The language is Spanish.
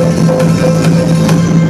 ¡Gracias